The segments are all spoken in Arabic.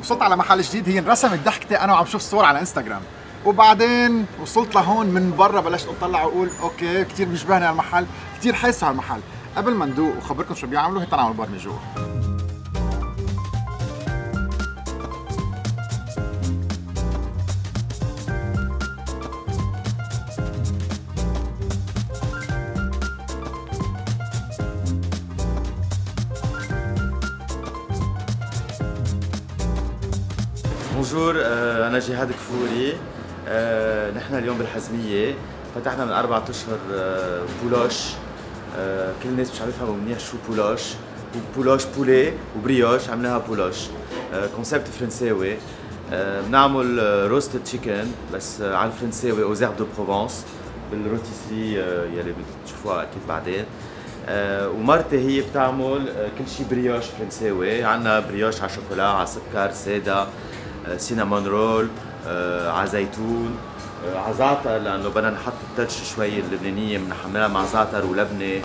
وصلت على محل جديد هي انرسمت ضحكتي أنا وعم شوف صور على إنستغرام. وبعدين وصلت لهون من برا بلشت أطلع وأقول أوكي كثير بيشبهني على المحل كثير حاسه على المحل. قبل ما ندوق وخبركم شو بيعملوا هي طلعوا البرمي جوا أنا جهاد كفوري نحن اليوم بالحزمية. فتحنا من أربع أشهر آه، بولوش. آه، كل الناس مش عم يفهموا منيح شو بولوش. بولوش poulet و brioche عملناها بولوش. concept فرنساوي. آه، بنعمل roasted chicken بس على الفرنساوي aux herbes de Provence بال rôtisserie يلي بتشوفوها أكيد بعدين. ومرتي هي بتعمل كل شيء brioche فرنساوي. عندنا brioche على شوكولا على سكر سادة. cinnamon roll آه، على زيتون آه، على زعتر لأنه بدنا نحط ال touch شوي اللبنانية بنحملها مع زعتر ولبنة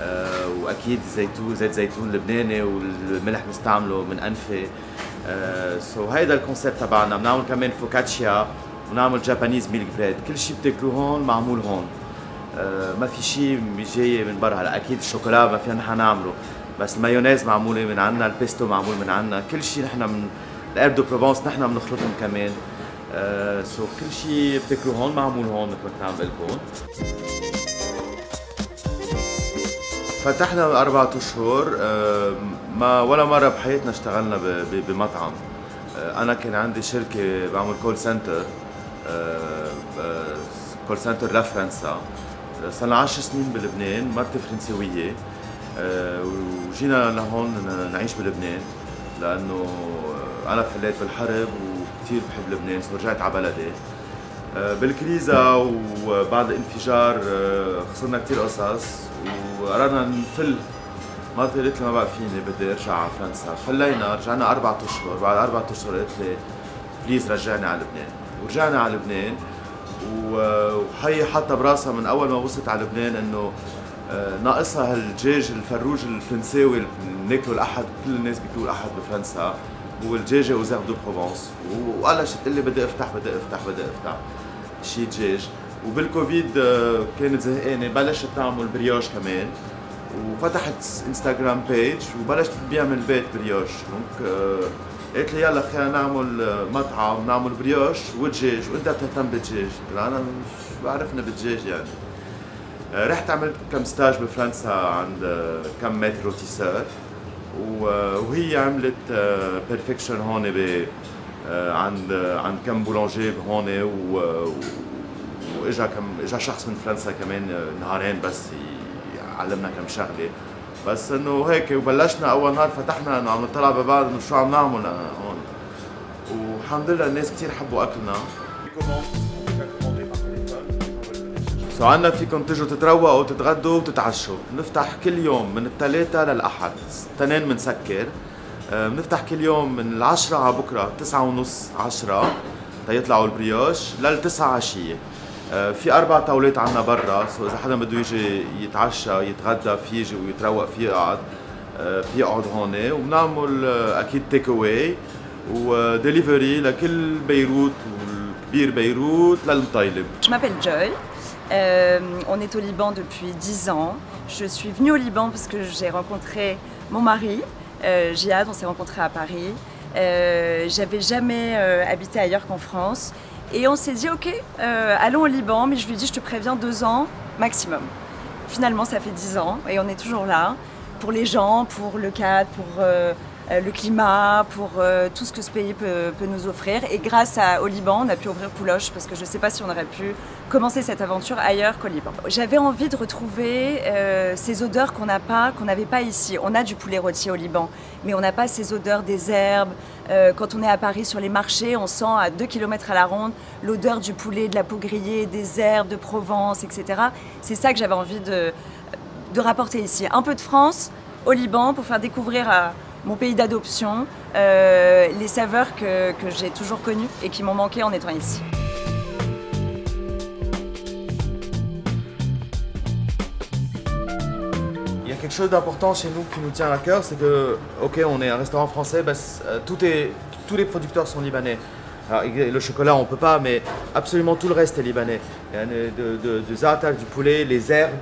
آه، وأكيد زيتون زيت زيتون لبناني والملح بنستعمله من انفه so هيدا ال concept تبعنا. بنعمل كمان focaccia ونعمل Japanese milk bread كل شيء بتاكلوه هون معمول هون. آه، ما في شيء جاي من برا. هلا أكيد الشوكولا ما فينا نحن نعمله. بس المايونيز معمولة من عنا البيستو معمول من عنا. كل شيء نحن من ال herbes de Provence نحن بنخلطهم كمان. آه so كل شيء بتاكلوه هون معمول هون مثل ما كنت عم بقول فتحنا أربعة أشهر آه، ما ولا مرة بحياتنا اشتغلنا بمطعم. آه، أنا كان عندي شركة بعمل call center call center لفرنسا آه، صار لنا 10 سنين بلبنان مرتي فرنسوية آه، وجينا لهون نعيش بلبنان لأنه أنا فليت بالحرب وكثير بحب لبنان so رجعت على بلدي. آه، بال crise وبعد الانفجار آه، خسرنا كثير قصص وقررنا نفل. مرتي قالت لي ما بقى فيني بدي أرجع على فرنسا. فلينا رجعنا أربعة أشهر. بعد أربعة أشهر قالت لي please رجعني على لبنان. ورجعنا على لبنان وهي حاطة براسها من أول ما وصلت على لبنان إنه آه، ناقصها هالدجاج الفروج الفرنساوي اللي بناكله الأحد كل الناس بياكلوه الأحد بفرنسا. هو الدجاجة و herbes de Provence وقالت تقول لي بدي افتح بدي افتح بدي افتح شي دجاج وبالكوفيد آه، كانت زهقانة بلشت تعمل brioche كمان. وفتحت Instagram page وبلشت تبيع من البيت brioche. donc آه، قالت لي يلا خلينا نعمل آه، مطعم نعمل brioche ودجاج وانت بتهتم بالدجاج أنا مش بعرفنا بالدجاج يعني؟ رحت عملت كم stage بفرنسا عند كم maître rôtisseur وهي عملت perfection هون ب آه، عند آه، عند كم boulanger هون واجا كم إجا شخص من فرنسا كمان آه، نهارين بس يعلمنا كم شغلة. بس إنه هيك وبلشنا أول نهار فتحنا إنه عم نطلع ببعض إنه شو عم نعمل هون. والحمد لله الناس كثير حبوا أكلنا. so عنا فيكم تجوا تتروقوا وتتغدوا وتتعشوا. بنفتح كل يوم من الثلاثة للأحد. تنين بنسكر آه، بنفتح كل يوم من العشرة على بكرة. تسعة ونص عشرة تيطلعوا ال brioche للتسعة عشية. آه، في أربع طاولات عنا برا. so إذا حدا بده يجي يتعشى يتغدى في يجي ويتروق في يقعد. آه، في يقعد هون. وبنعمل أكيد take away و delivery لكل بيروت والكبير بيروت للمطيلب. Je m'appelle Joy. Euh, on est au Liban depuis 10 ans. Je suis venue au Liban parce que j'ai rencontré mon mari, euh, Jihad, on s'est rencontrés à Paris. Euh, J'avais jamais euh, habité ailleurs qu'en France. Et on s'est dit, ok, euh, allons au Liban, mais je lui ai dit, je te préviens, deux ans maximum. Finalement, ça fait 10 ans et on est toujours là. Pour les gens, pour le cadre, pour le climat, pour euh, tout ce que ce pays peut, nous offrir. Et grâce à, au Liban, on a pu ouvrir Pouloche parce que je ne sais pas si on aurait pu commencer cette aventure ailleurs qu'au Liban. J'avais envie de retrouver euh, ces odeurs qu'on n'a pas, qu'on n'avait pas ici. On a du poulet rôti au Liban, mais on n'a pas ces odeurs des herbes. Euh, quand on est à Paris sur les marchés, on sent à 2 km à la ronde l'odeur du poulet, de la peau grillée, des herbes de Provence, etc. C'est ça que j'avais envie de, de rapporter ici. Un peu de France au Liban pour faire découvrir à mon pays d'adoption euh, les saveurs que, que j'ai toujours connues et qui m'ont manqué en étant ici. Il y a quelque chose d'important chez nous qui nous tient à cœur, c'est que, ok, on est un restaurant français, bah, euh, tout est, tous les producteurs sont libanais. Alors, le chocolat, on peut pas, mais absolument tout le reste est libanais. Il y a de, de, du poulet, les herbes,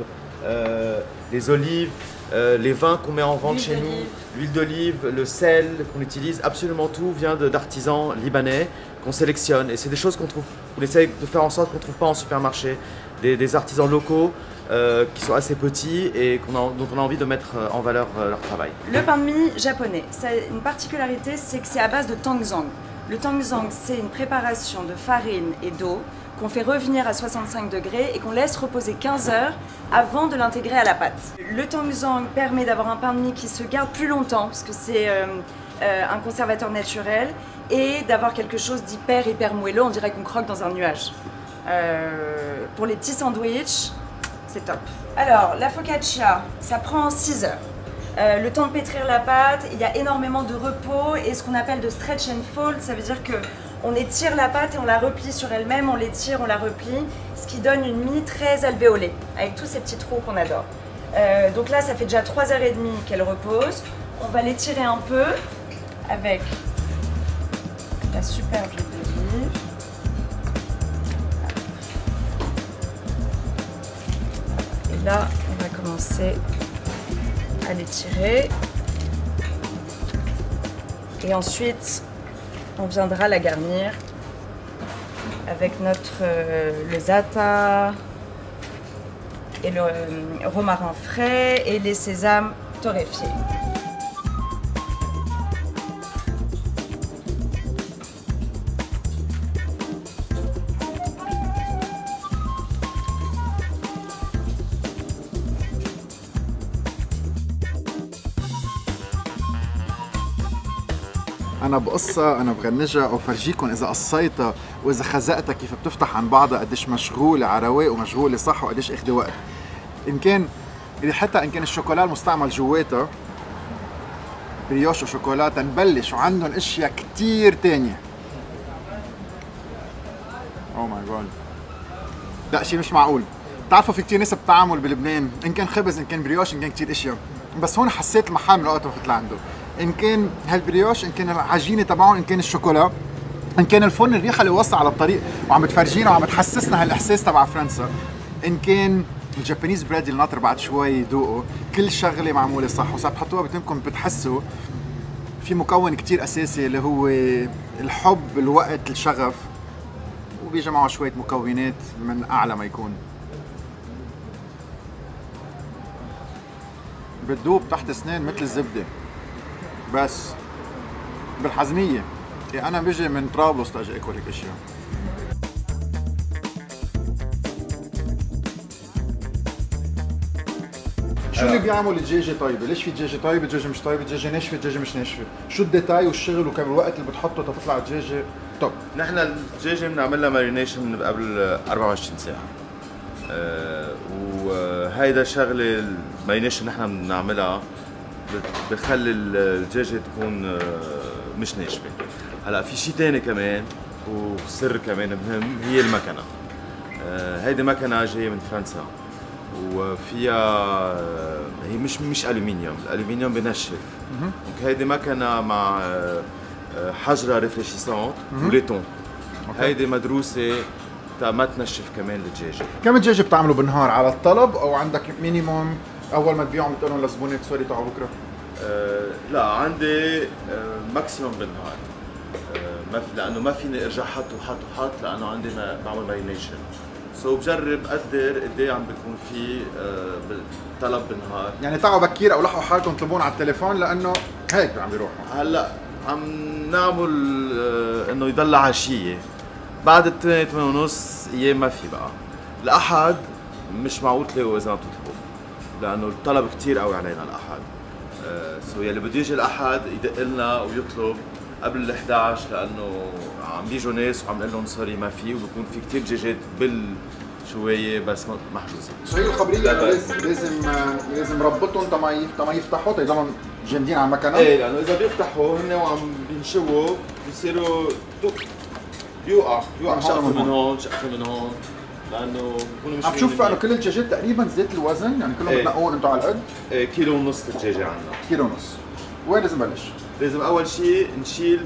euh, les olives, euh, les vins qu'on met en vente chez nous, l'huile d'olive, le sel qu'on utilise, absolument tout vient d'artisans libanais qu'on sélectionne. Et c'est des choses qu'on trouve, on essaye de faire en sorte qu'on ne trouve pas en supermarché. Des, des artisans locaux euh, qui sont assez petits et a- dont on a envie de mettre euh, en valeur euh, leur travail. Le pain de mie japonais, ça a une particularité, c'est que c'est à base de tangzang. Le tangzang, c'est une préparation de farine et d'eau qu'on fait revenir à 65 degrés et qu'on laisse reposer 15 heures avant de l'intégrer à la pâte. Le tangzang permet d'avoir un pain de mie qui se garde plus longtemps parce que c'est euh, euh, un conservateur naturel et d'avoir quelque chose d'hyper hyper moelleux, on dirait qu'on croque dans un nuage. Euh, pour les petits sandwichs, c'est top. Alors, la focaccia, ça prend 6 heures. Le temps de pétrir la pâte, il y a énormément de repos et ce qu'on appelle de stretch and fold, ça veut dire que on étire la pâte et on la replie sur elle-même, on l'étire, on la replie, ce qui donne une mie très alvéolée, avec tous ces petits trous qu'on adore. Euh, donc là, ça fait déjà 3h30 qu'elle repose. On va l'étirer un peu avec la super huile d'olive. Et là, on va commencer à l'étirer. Et ensuite, on viendra la garnir avec notre euh, le et le euh, romarin frais et les sésames torréfiés. أنا بقصة أنا بغنجها أو فرجيكم إذا قصيتها وإذا خزقتها كيف بتفتح عن بعضها قديش مشغولة على رواق ومشغولة صح وقديش أخذ وقت. إن كان ريحتها إن كان الشوكولا المستعمل جواتها brioche وشوكولاتة نبلش وعندهم أشياء كتير تانية. oh my God لا شيء مش معقول. بتعرفوا في كتير ناس بتعمل بلبنان إن كان خبز إن كان brioche إن كان كتير أشياء. بس هون حسيت المحل من وقت ما فتت لعنده. إن كان هال brioche إن كان العجينة تبعهم إن كان الشوكولا إن كان الفن الريحة اللي وصل على الطريق وعم بتفرجينا وعم بتحسسنا هالإحساس تبع فرنسا. إن كان ال Japanese bread اللي ناطر بعد شوي يذوقوا كل شغلة معمولة صح وصار بتحطوها بتمكم بتحسوا في مكون كتير أساسي اللي هو الحب الوقت الشغف وبيجي معه شوية مكونات من أعلى ما يكون. بتدوب تحت أسنان مثل الزبدة. بس بالحزميه يعني أنا بيجي من طرابلس تاجي أكل هيك إشياء. شو اللي بيعمل الدجاجة طيبة؟ ليش في دجاجة طيبة، دجاجة مش طيبة، دجاجة ناشفة، دجاجة مش ناشفة؟ شو ال détail والشغل وكم الوقت اللي بتحطه تطلع الدجاجة top؟ نحن الدجاجه بنعمل لها marination قبل 24 ساعة. آه، وهيدا شغلة ال marination نحن بنعملها. بتخلي الدجاجة تكون آه، مش ناشفة. هلا في شيء ثاني كمان وسر كمان مهم هي المكنة. آه، هيدي مكنة جاية من فرنسا وفيها آه، هي مش مش ألومنيوم الألومنيوم بنشف. donc هيدي مكنة مع حجرة réfléchissante و laiton هيدي مدروسة تا ما تنشف كمان الدجاجة. كم دجاجة بتعملوا بالنهار على الطلب أو عندك minimum أول ما تبيعهم بتقول لهم لزبونك sorry تعالوا بكرة؟ آه، لا عندي آه، maximum بالنهار. آه، ما في لأنه ما فيني إرجع حط وحط وحط لأنه عندي ما بعمل marination so بجرب قدر قد إيه عم بيكون في آه، طلب بالنهار. يعني تعوا بكير أو لحقوا حالكم تطلبون على التليفون لأنه هيك عم بيروحوا. هلأ عم نعمل آه، إنه يضل عشية. بعد الثانية ثمانية ونص أيام ما في بقى. الأحد مش معقول تلاقوا إذا ما لأنه الطلب كتير قوي علينا الأحد. آه، so يلي بده يجي الأحد يدق لنا ويطلب قبل ال 11 لأنه عم بيجوا ناس وعم نقول لهم sorry ما في. وبكون في كتير دجاجات بالشواية بس م- محجوزين صحيح بأس. لازم لازم آه، لازم ربطهم تما تما يفتحوا تيضلهم جامدين على المكنة. إيه لأنه إذا بيفتحوا هن وعم بينشووا بيصيروا توك بيوقع بيوقع شقفة من هون شقفة من هون. لأنه بكونوا عم شوف انه كل الدجاجات تقريبا زيت الوزن؟ يعني كلهم إيه. بتنقوهم أنتم على القد؟ كيلو ونص الدجاجة عندنا. كيلو ونص. وين لازم نبلش؟ لازم أول شيء نشيل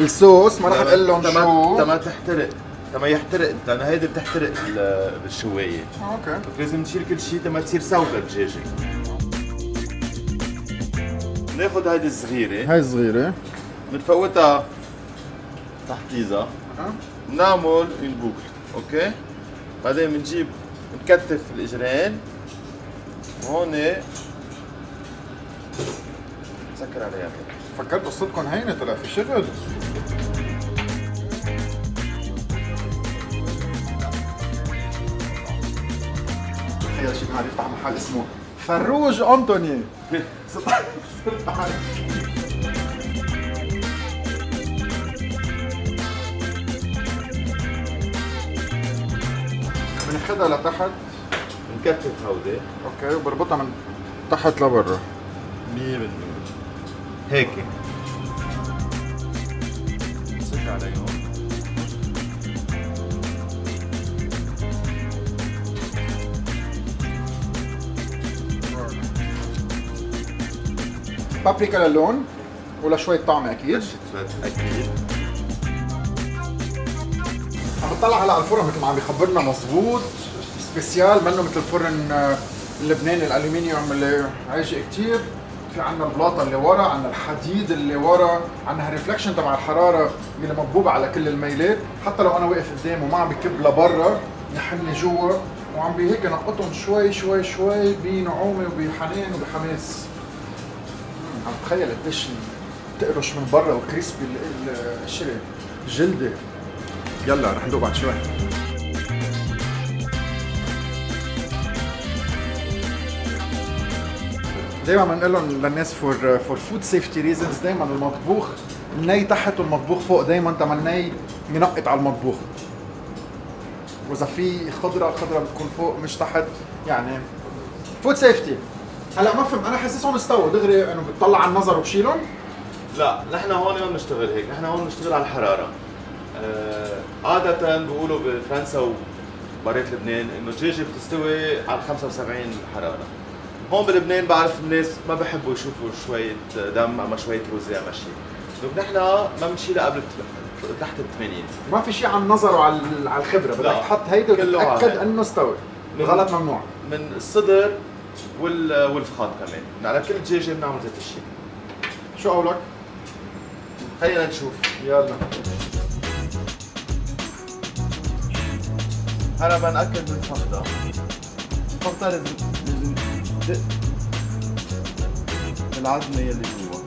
الصوص ما رح نقول لهم تما شو. تما تحترق. تما يحترق. لأنه هيدي بتحترق بال- بالشواية. آه، okay. لازم نشيل كل شيء تما تصير سودة الدجاجه ناخذ هيدي الصغيرة. هاي صغيرة بنفوتها تحت les ailes أه. بنعمل ال boucle okay؟ بعدين بنجيب بنكتف الإجرين. هون سكر عليها. فكرت قصتكم هينة طلع في شغل. تخيل شيء هذا يفتح محل اسمه. فروج انطوني بناخذها لتحت بنكتف هودي. أوكي وبربطها من تحت لبرا 100% هيك. سكر عليهم بابريكا للون ولا شوية طعم أكيد. أكيد. عم بطلع هلا على الفرن مثل ما عم بيخبرنا مزبوط سبيسيال منه مثل الفرن آه، اللبناني الألومنيوم اللي عايش كتير. في عندنا البلاطة اللي ورا عندنا الحديد اللي ورا عندنا هالريفلكشن تبع الحرارة اللي مبوب على كل الميلات. حتى لو أنا واقف قدام وما عم بكب لبرا يحلني جوا وعم بي هيك نقطهم شوي شوي شوي بنعومه وبحنان وبحماس. عم بتخيل قديش بتقرش من برا و crispy ال- ال- الشري جلدة. يلا رح ندوق بعد شوي. دايما بنقول لهم للناس for for food safety reasons دايما المطبوخ الني تحت والمطبوخ فوق دايما تما الني ينقط على المطبوخ. وإذا في خضرة الخضره بتكون فوق مش تحت يعني food safety هلأ ما فهم أنا حاسسهم استووا. دغري إنه بتطلع على النظر وبشيلهم؟ لا نحن هون ما بنشتغل هيك نحن هون بنشتغل على الحرارة. عادة بيقولوا بفرنسا وبرات لبنان إنه الدجاجة بتستوي على 75 حرارة. هون بلبنان بعرف الناس ما بحبوا يشوفوا شوية دم أما شوية rosé أما شيء donc نحن ما بنشيلها قبل تحت ال 80 ما في شيء عن النظر وعلى على الخبرة بدك. تحط هيدي هيدا. إنه استوى. غلط ممنوع. من الصدر وال والفخاد كمان. على كل دجاجة بنعمل ذات الشيء شو قولك؟ خلينا نشوف. يلا. هلا بنأكد بالفخدة الفخدة لازم لازم دق العظمة يلي جوا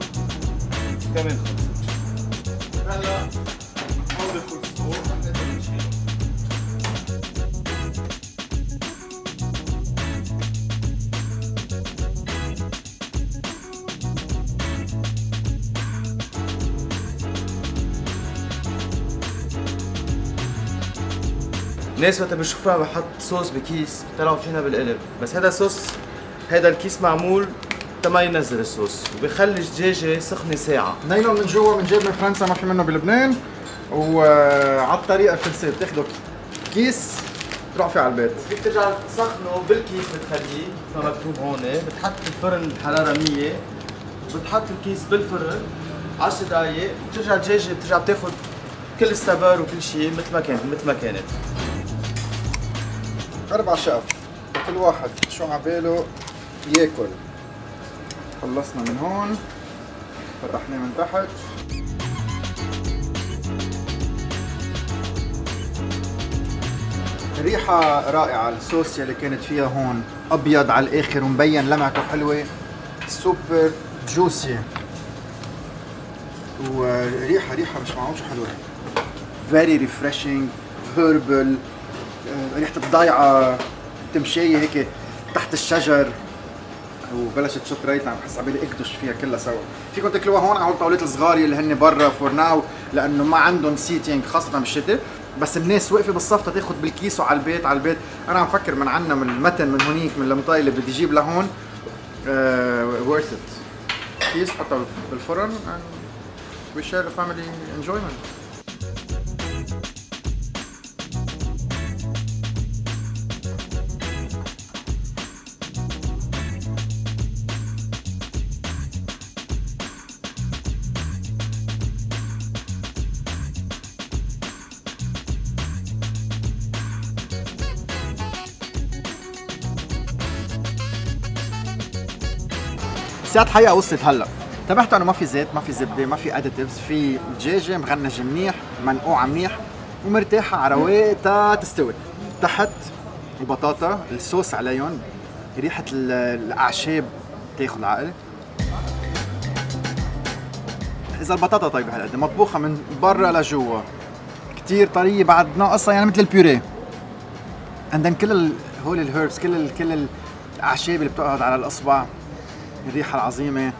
كمان خلصت هلا الناس وقت بشوفها بحط صوص بكيس بيطلعوا فينا بالقلب. بس هذا صوص هذا الكيس معمول تما ينزل الصوص وبيخلي الدجاجة سخنة ساعة. نايلون من جوا من جيب من فرنسا ما في منه بلبنان. وعلى الطريقة الفرنسية بتاخده كيس تروح فيه على البيت. فيك ترجع تسخنه بالكيس بتخليه ما مكتوب هون. بتحط الفرن الحرارة 100 بتحط الكيس بالفرن 10 دقايق. بترجع الدجاجة بترجع بتاخد كل ال saveur وكل شيء مثل ما كانت مثل ما كانت. أربع شقف كل واحد شو عباله ياكل. خلصنا من هون. فتحناه من تحت. ريحة رائعة الصوص يلي كانت فيها هون أبيض على الآخر ومبين لمعته حلوة. سوبر جوسي. وريحة ريحة مش معقول شو حلوة. very refreshing herbal ريحة الضيعة تمشية هيك تحت الشجر. وبلشت تشط ريالتنا عم بحس عبالي اكدش فيها كلها سوا. فيكم تاكلوها هون على الطاولات الصغار اللي هن برا for now لأنه ما عندهم seating خاصة بالشتاء. بس الناس واقفة بالصف تاخذ بالكيس وعلى البيت على البيت. أنا عم فكر من عنا من المتن من هونيك من المطيلب بدي أجيب لهون worth it كيس حطها بالفرن share the family enjoyment. الساعات حقيقة وصلت هلا انتبهتوا انه ما في زيت ما في زبدة ما في اديتيفز في دجاجه مغنجه منيح منقوعة منيح ومرتاحة على تا تستوي تحت البطاطا الصوص عليهم ريحة ال- الأعشاب تاخذ العقل إذا البطاطا طيبة هالقد مطبوخة من برا لجوا كتير طرية بعد ناقصها يعني مثل البيوريه عندن كل. هول ال herbs كل. كل الأعشاب اللي بتقعد على الأصبع الريحة العظيمة.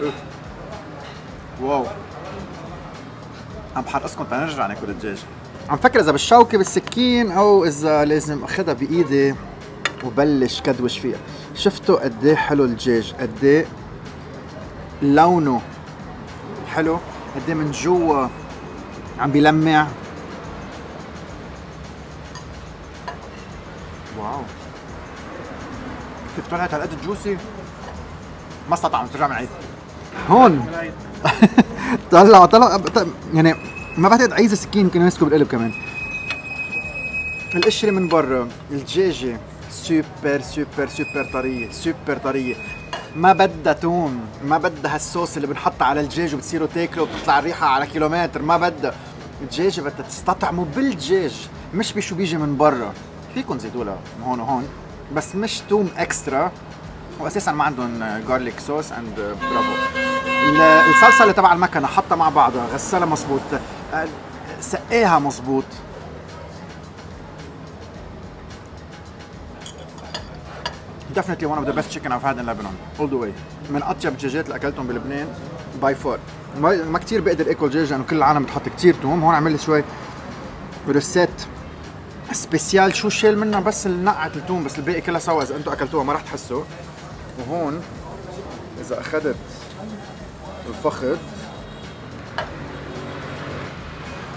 أوف. واو. عم بحرقصكم تنرجع ناكل الدجاج. عم فكر إذا بالشوكة بالسكين أو إذا لازم أخذها بإيدي وبلش كدوش فيها. شفتوا قد إيه حلو الدجاج؟ قد إيه لونه حلو؟ قد إيه من جوا عم بيلمع. كيف طلعت هالقد juicy ما استطعم ترجع من عيد هون طلع طلع يعني ما بعتقد اي سكين يمكن يمسكوا بالقلب كمان. القشرة من برا الدجاجة super super super طرية سوبر طرية. ما بدها توم ما بدها هالصوص اللي بنحطها على الدجاج وبتصيروا تاكلوا وبتطلع الريحة على كيلومتر ما بدها. الدجاجة بدها تستطعموا بالدجاج مش بشو بيجي من برا. فيكم زيدوا لها هون وهون. بس مش توم extra واساسا ما عندهم garlic sauce and bravo ال- الصلصة اللي تبع المكنة حطها مع بعضها غسلها مزبوط آه، سقاها مزبوط definitely one of the best chicken I've had in Lebanon all the way. من أطيب الدجاجات اللي أكلتهم بلبنان باي ما, ما كثير بقدر آكل دجاج لأنه كل العالم بتحط كثير توم. هون عمل لي شوي recette spéciale شو شيل منها بس نقعة التوم بس الباقي كلها سوا. إذا أنتم أكلتوها ما رح تحسوا. وهون إذا أخذت الفخذ.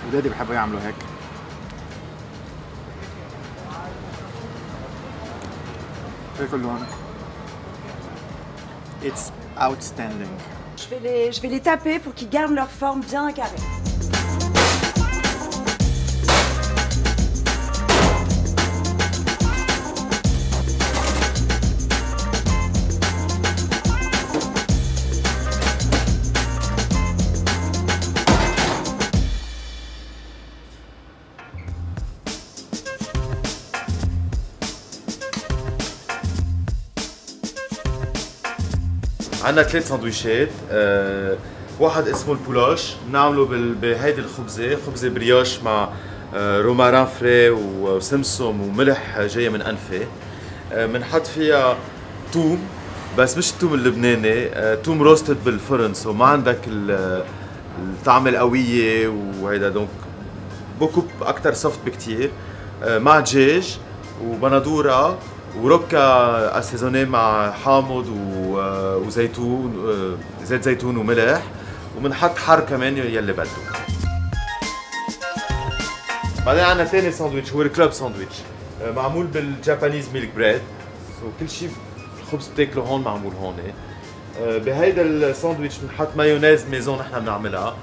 ولادي بحبوا يعملوا هيك. هيك اللون It's outstanding. Je vais les, je vais les taper pour qu'ils gardent leur forme bien carrée. عندنا ثلاث سندويشات آه، واحد اسمه ال Pouloche بنعمله بهيدي الخبزة خبزة brioche مع آه، romarin frais وسمسم وملح جاية من انفه بنحط فيها توم بس مش التوم اللبناني آه، توم roasted بالفرن so ما عندك ال- الطعمة القوية وهيدا donc beaucoup أكثر soft بكتير. آه، مع دجاج وبندورة وروكا assaisonnée مع حامض آه، وزيتون آه، زيت زيتون وملح وبنحط حر كمان يلي بده. بعدين عندنا ثاني ساندويتش هو ال club sandwich. آه، معمول بال Japanese milk bread. كل شيء الخبز بتاكله هون معمول هون. بهيدا الساندويتش بنحط mayonnaise maison نحن بنعملها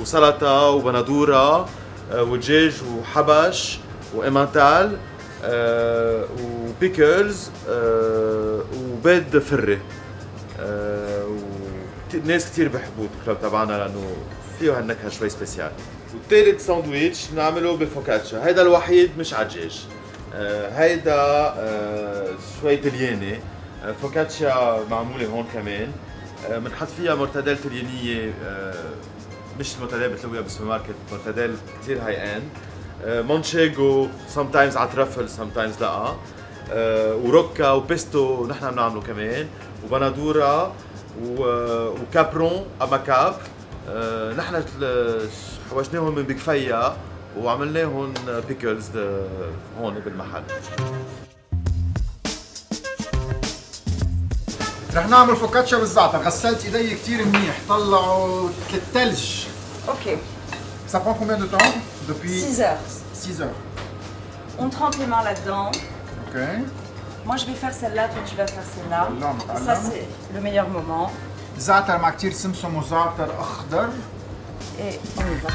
وسلطة وبندورة ودجاج وحبش و emmental آه، و pickles آه، وبيض frit. آه، وكت- ناس كثير بيحبوه ال club تبعنا لأنه فيه هالنكهه شوي spéciale والثالث ساندويتش بنعمله بفوكاتشا هيدا الوحيد مش آه، هيدا آه، شوي طلياني آه، فوكاتشا معمولة هون كمان. آه، بنحط فيها مرتديل طليانيه آه، مش المرتديل بتلاقوها بالسوبر ماركت مرتديل كثير high end مونشيجو sometimes على truffle sometimes لا. آه، وروكا وبيستو نحن بنعمله كمان. وبندورة و- و câprons أما câpres. آه، نحن حوشناهم من بكفيا وعملناهم pickles هون بالمحل. رح نعمل فوكاتشا بالزعتر. غسلت إيدي كثير منيح. طلعوا الثلج Ok, Ça prend combien de temps? Depuis 6 heures. 6 heures. On trempe les mains là-dedans. Ok. Moi, je vais faire celle-là, toi, tu vas faire celle-là. Ça, c'est le meilleur moment. زعتر مع كتير سمسم وزعتر Et on y va.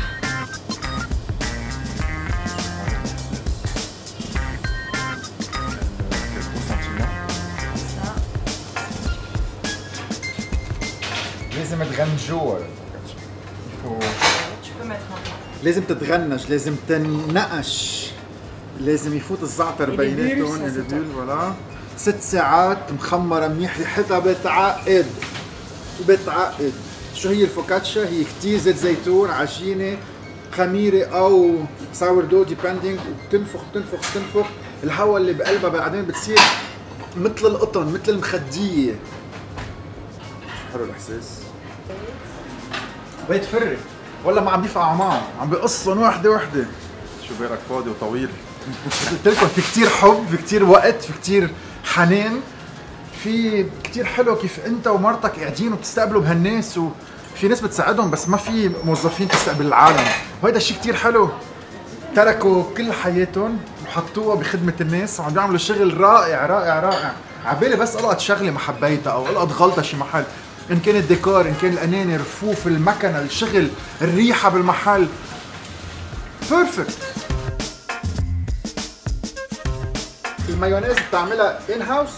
لازم تغنجوها يفو لازم تتغنج لازم تنقش. لازم يفوت الزعتر بيناتهم البيل voilà. ست ساعات مخمرة منيح ريحتها بتعقد. بتعقد. شو هي الفوكاتشا؟ هي كتير زيت زيتون عجينة خميرة أو sourdough depending وبتنفخ بتنفخ بتنفخ. الهواء اللي بقلبها بعدين بتصير مثل القطن مثل المخدية. حلو الإحساس. بيت فري. ولا ما عم بيفقع عمام عم بقصهم وحدة وحدة. شو بالك فاضي وطويل؟ قلت لكم في كتير حب في كتير وقت في كتير حنان في كتير حلو كيف انت ومرتك قاعدين وبتستقبلوا بهالناس وفي ناس بتساعدهم بس ما في موظفين تستقبل العالم. وهيدا الشيء كتير حلو. تركوا كل حياتهم وحطوها بخدمة الناس وعم بيعملوا شغل رائع رائع رائع. عبالي بس ألقط شغلة ما حبيتها أو ألقط غلطة شي محل. إن كان الديكور إن كان القناني رفوف المكنة الشغل الريحة بالمحل. perfect المايونيز بتعملها in house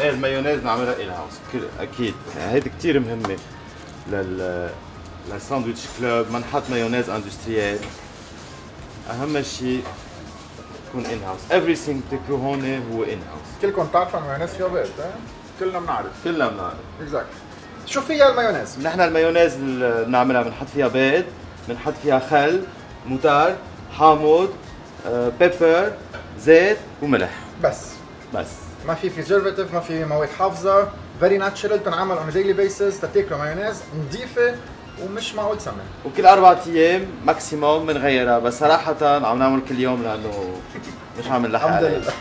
إيه المايونيز نعملها in house أكيد. هيدي كثير مهمة لل للساندويتش club ما نحط مايونيز industrial. أهم شيء يكون in house everything بتاكلوه هون هو in house كلكم بتعرفوا المايونيز فيها بيض؟ كلنا بنعرف. كلنا بنعرف. exact شو فيها المايونيز؟ نحن المايونيز اللي بنعملها بنحط فيها بيض بنحط فيها خل موتار حامض آه، pepper زيت وملح. بس. بس. ما في preservative ما في مواد حافظة. very natural بتنعمل on daily basis تاكلوا مايونيز نظيفه ومش معقول سمن وكل أربع أيام ماكسيموم بنغيرها بس صراحة عم نعمل كل يوم لأنه مش عم نلحق الحمد. لله.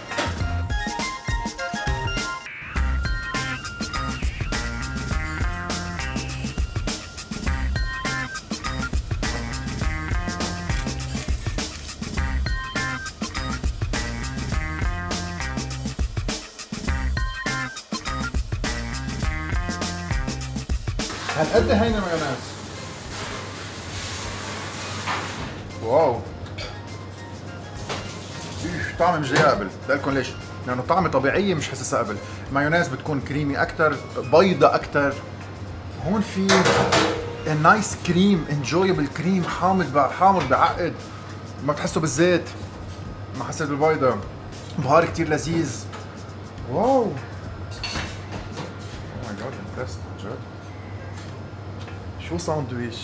هالقد هينه مايونيز واو. إيش طعم مش جاي قبل لكم ليش؟ لأنه طعمه طبيعيه مش حاسسها قبل مايونيز بتكون كريمي أكثر بيضة أكثر هون في نايس كريم انجويبل كريم حامض حامض بعقد. ما بتحسوا بالزيت. ما حسيت بالبيضة. بهار كتير لذيذ. واو. شو ساندويش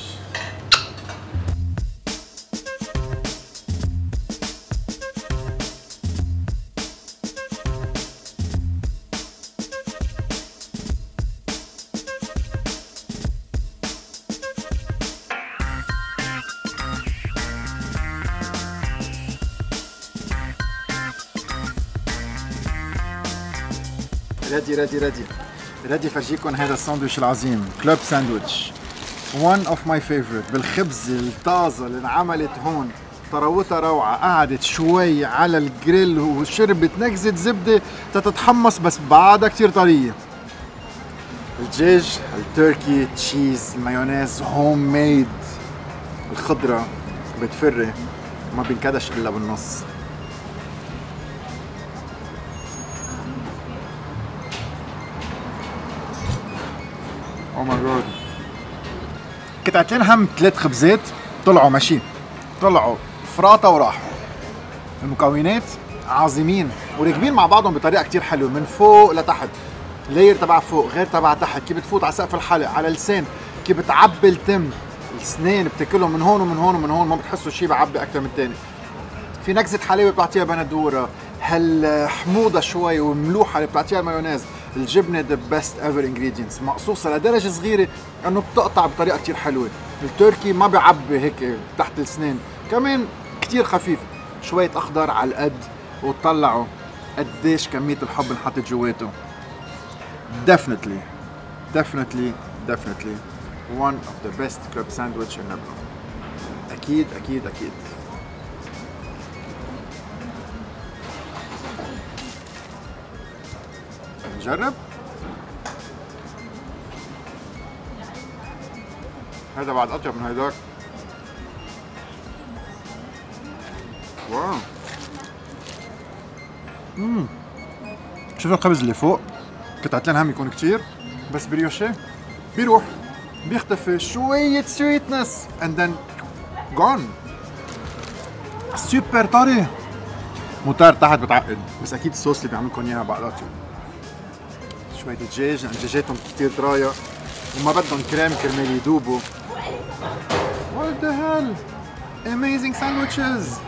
ready ready ready ready فرجيكم هذا الساندويش العظيم club sandwich one of my favorite. بالخبز الطازة اللي انعملت هون. طراوتها روعة. قعدت شوي على الجريل وشربت نكزة زبدة تتتحمص بس بعدها كتير طرية. الدجاج ال turkey cheese المايونيز home made الخضرة بتفري ما بينكدش إلا بالنص. oh my قطعتين هم ثلاث خبزات طلعوا ماشي. طلعوا فراطة وراحوا. المكونات عظيمين وراكبين مع بعضهم بطريقة كتير حلوة من فوق لتحت. layer تبع فوق غير تبع تحت. كيف بتفوت على سقف الحلق على اللسان كيف بتعبي التم السنين بتاكلهم من هون ومن هون ومن هون ما بتحسوا شيء بعبي أكثر من الثاني في نكزة حلاوة بتعطيها بندوره هالحموضة شوي والملوحه اللي بتعطيها المايونيز. الجبنة the best ever ingredients مقصوصة لدرجة صغيرة إنه بتقطع بطريقة كتير حلوة. التركي ما بيعبي هيك تحت السنين كمان كتير خفيف. شوية أخضر على القد وتطلعوا قديش كمية الحب انحطت جواته. Definitely. Definitely. Definitely. One of the best club sandwich in Lebanon أكيد أكيد أكيد. نجرب. هذا بعد أطيب من هيداك. wow. امم شوف الخبز اللي فوق. قطعتين هم يكون كتير بس brioche بيروح. بيختفي. شوية sweetness and then gone. super طري. موتار تحت بتعقد. بس أكيد الصوص اللي بيعملكم اياها بقلاتي شوية دجاج لأن دجاجاتهم كثير طراية وما بدهم كريم كرمال يذوبوا What the hell? Amazing sandwiches!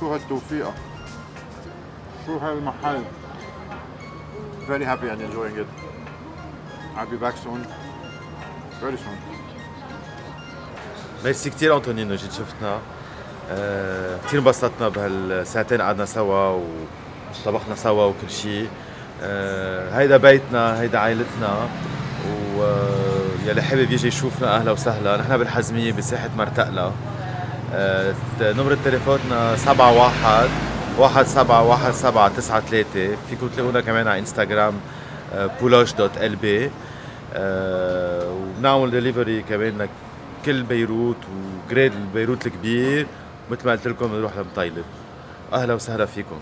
شو هالتوفيقة؟ شو هالمحل؟ Very happy and enjoying it. I'll be back soon. Very soon. ميرسي كثير انطوني انه جيت شفتنا. آه كثير انبسطنا بهالساعتين قعدنا سوا وطبخنا سوا وكل شيء. آه هيدا بيتنا هيدا عائلتنا ويلي حابب يجي يشوفنا أهلا وسهلا. نحن بالحزمية بساحة مرتقلة. آه نمرة تليفوننا 71 واحد سبعة واحد سبعة تسعة ثلاثة فيكم تلاقونا كمان على إنستغرام Pouloche dot lb. وبنعمل دليفري كمان لكل بيروت و greater بيروت الكبير. مثل ما قلت لكم بنروح لمطيلب أهلا وسهلا فيكم.